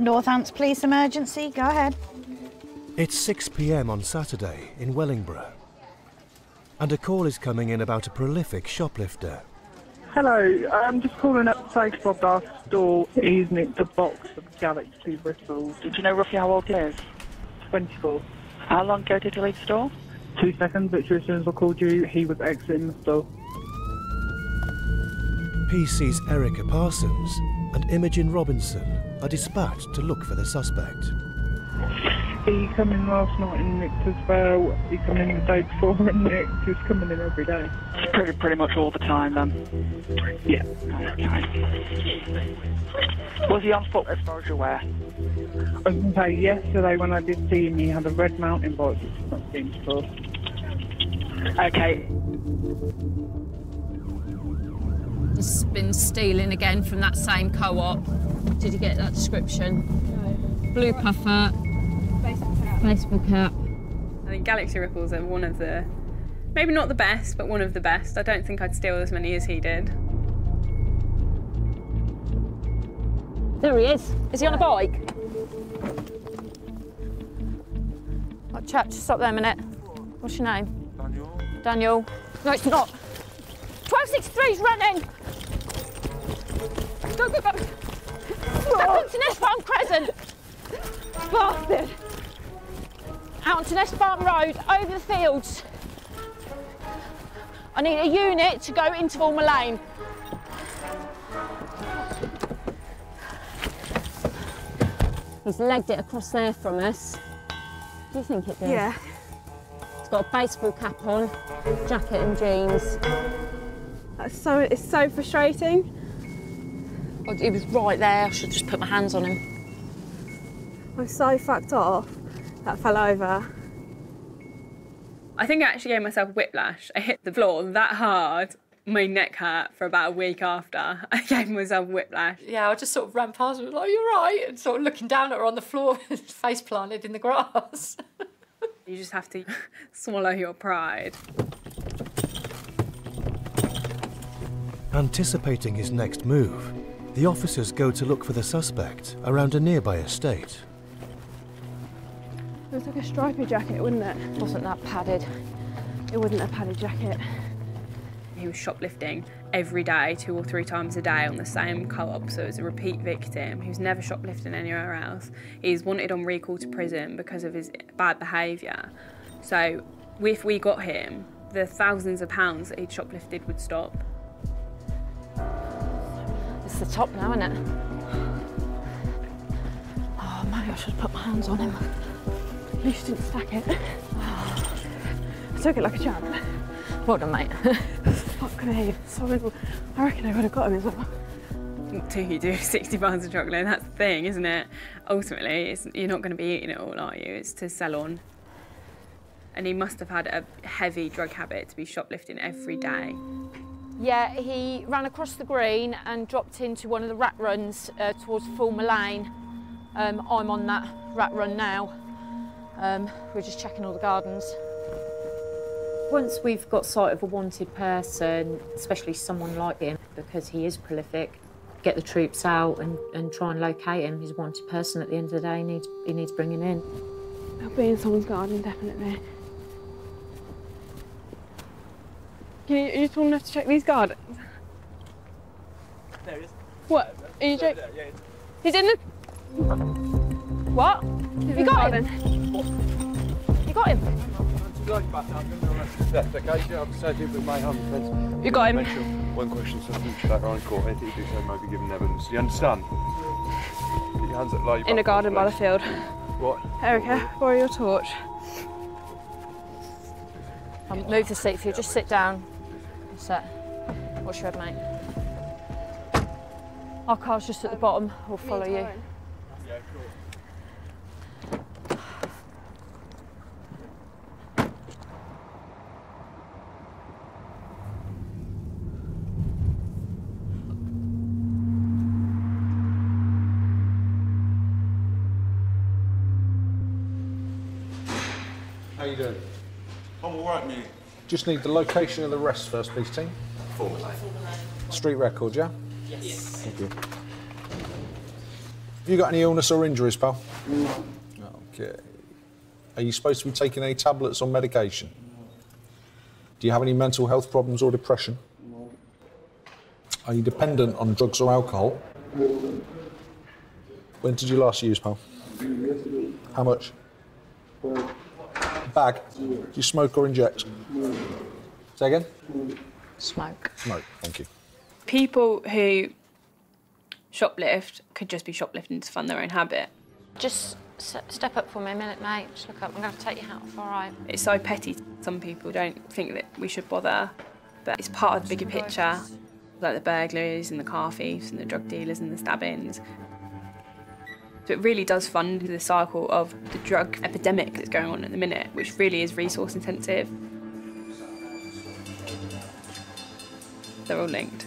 Northants Police Emergency, go ahead. It's 6 pm on Saturday in Wellingborough. And a call is coming in about a prolific shoplifter. Hello, I'm just calling up to say to Bob our store he's nicked a box of Galaxy Ripples. Do you know roughly how old he is? 24. How long ago did he leave the store? Two seconds, literally as soon as I called you, he was exiting the store. PC's Erica Parsons and Imogen Robinson are dispatched to look for the suspect. He come in last night and nicked as well. He come in the day before and nicked. He's coming in every day. Pretty, pretty much all the time then. Yeah. Okay. Was he on foot as far as you're aware? I was going to say, yesterday when I did see him, he had a red mountain bike, which is not seen before. Okay. He's been stealing again from that same co-op. Did you get that description? No. Blue puffer. Baseball cap. I think Galaxy Ripples are one of the, maybe not the best, but one of the best. I don't think I'd steal as many as he did. There he is. Is he on a bike? Oh, chap, just stop there a minute. What's your name? Daniel. Daniel. No, it's not. 1263's running. Go, go, go. Onto Nest Farm Crescent. Bastard. Out onto Farm Road, over the fields. I need a unit to go into Fulmer Lane. He's legged it across there from us. Do you think it did? Yeah. He's got a baseball cap on, jacket and jeans. That's so it's so frustrating. Oh, he was right there. I should just put my hands on him. I'm so fucked off. That fell over. I think I actually gave myself whiplash. I hit the floor that hard, my neck hurt for about a week after. I gave myself whiplash. Yeah, I just sort of ran past her, like, you're right, and sort of looking down at her on the floor, with his face planted in the grass. You just have to swallow your pride. Anticipating his next move, the officers go to look for the suspect around a nearby estate. It was like a stripy jacket, wouldn't it? Wasn't that padded? It wasn't a padded jacket. He was shoplifting every day, two or three times a day on the same co-op, so it was a repeat victim. He was never shoplifting anywhere else. He's wanted on recall to prison because of his bad behaviour. So if we got him, the thousands of pounds that he'd shoplifted would stop. The top now, isn't it? Oh, maybe I should put my hands on him. At least didn't stack it. I took it like a champ. Well done, mate. Fuck me. So little. I reckon I would have got him as well. Do you do 60 pounds of chocolate? That's the thing, isn't it? Ultimately, you're not going to be eating it all, are you? It's to sell on. And he must have had a heavy drug habit to be shoplifting every day. Yeah, he ran across the green and dropped into one of the rat runs uh, towards Fulmer Lane. Um, I'm on that rat run now. Um, we're just checking all the gardens. Once we've got sight of a wanted person, especially someone like him, because he is prolific, get the troops out and, and try and locate him. He's a wanted person at the end of the day, he needs, he needs bringing in. They'll be in someone's garden, definitely. Can you, are you tall enough to check these gardens? There he is. What? Are you joking? Yeah, yeah. He's in the. What? He's You got the him? garden. You got him? Left, okay? Yeah, I've decided with my hand defence. You got him? Make sure one question so future that on court, anything you do so might be given evidence. Do you understand? Get your hands up, lie your In a garden by the please. field. What? Erica, borrow your torch. I'll move the seat for you. Just sit down. Set. What's your head, mate? Our car's just at the bottom. We'll follow you. Yeah, cool. How you doing? I'm all right, mate. Just need the location of the rest first, please, team. Formally. Street record, yeah? Yes. Thank you. Have you got any illness or injuries, pal? No. Okay. Are you supposed to be taking any tablets or medication? Do you have any mental health problems or depression? No. Are you dependent on drugs or alcohol? No. When did you last use, pal? How much? Bag? Do you smoke or inject? Say again? Smoke. Smoke, thank you. People who shoplift could just be shoplifting to fund their own habit. Just s- step up for me a minute, mate. Just look up. I'm going to to take your hat off, all right? It's so petty. Some people don't think that we should bother, but it's part of the bigger picture, like the burglaries and the car thieves and the drug dealers and the stabbings. So it really does fund the cycle of the drug epidemic that's going on at the minute, which really is resource intensive. They're all linked.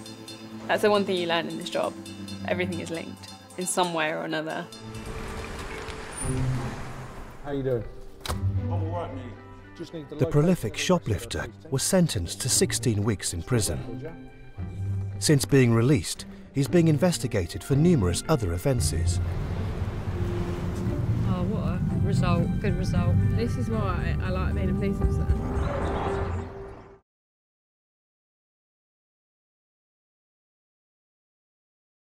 That's the one thing you learn in this job. Everything is linked in some way or another. How you doing? I'm alright, mate. Just need The prolific shoplifter was sentenced to 16 weeks in prison. Since being released, he's being investigated for numerous other offences result, good result. This is why I like being a police officer.